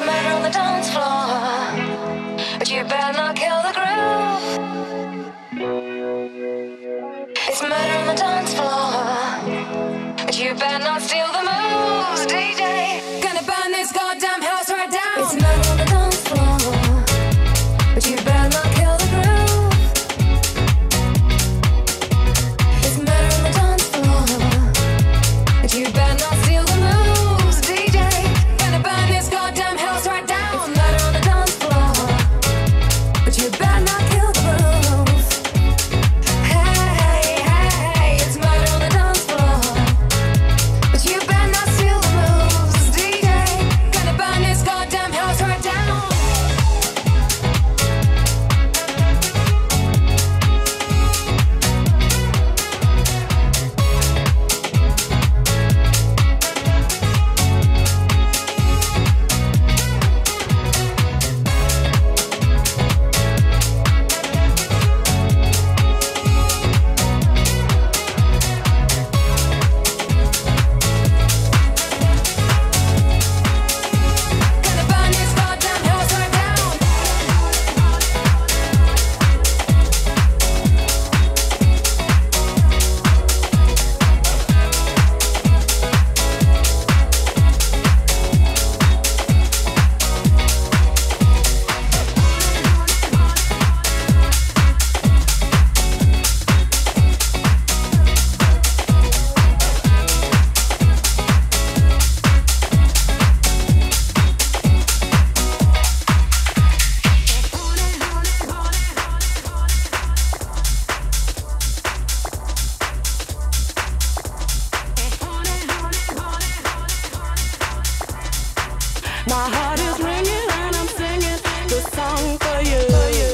It's murder on the dance floor, but you better not kill the groove. It's murder on the dance floor, but you better not steal the moves. My heart is ringing and I'm singing the song for you. For you.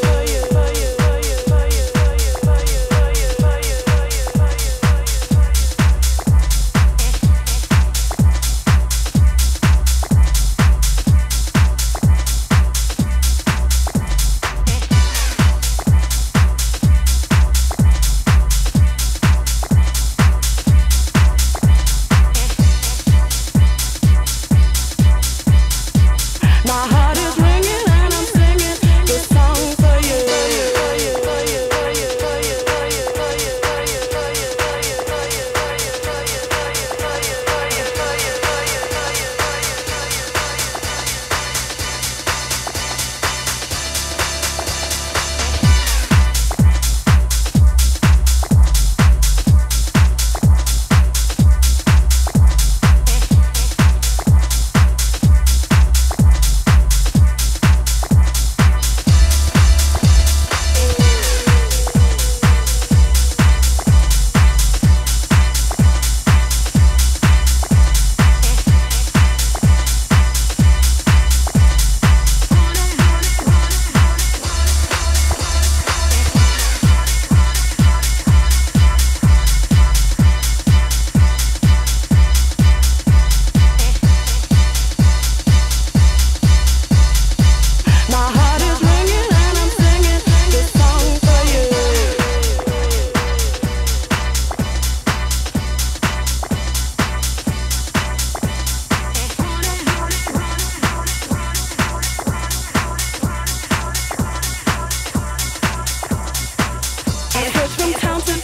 from town to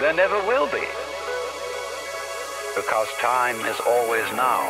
There never will be. Because time is always now.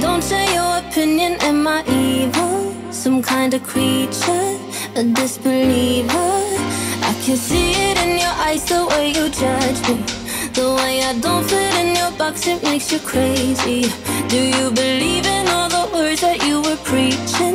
don't share your opinion. Am I evil? Some kind of creature, a disbeliever. I can see it in your eyes, the way you judge me. The way I don't fit in your box, it makes you crazy. Do you believe in all the words that you were preaching?